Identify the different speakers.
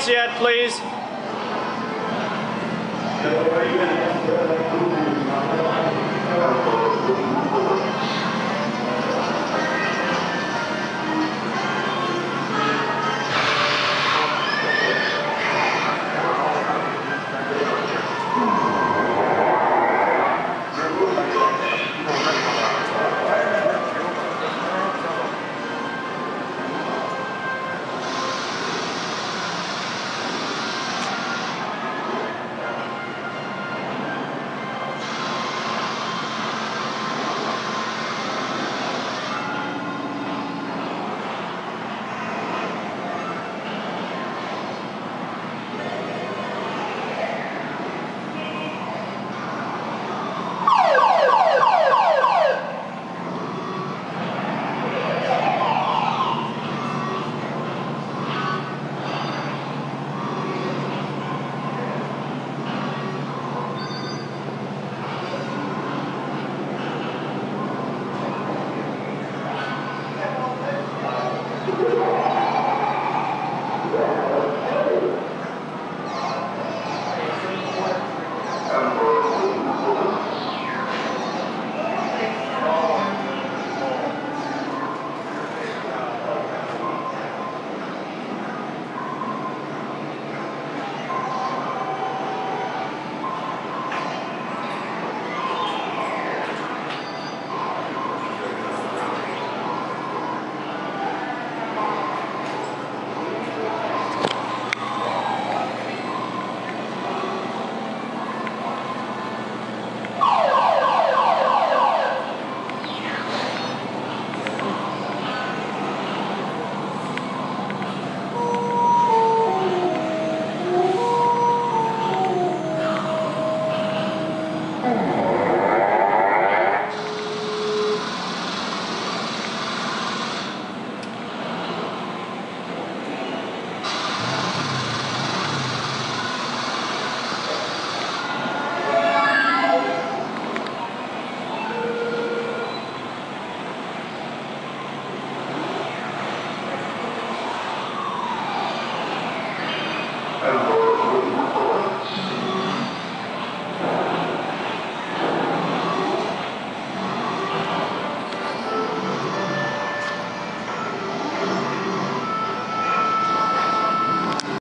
Speaker 1: Yes, yet, please?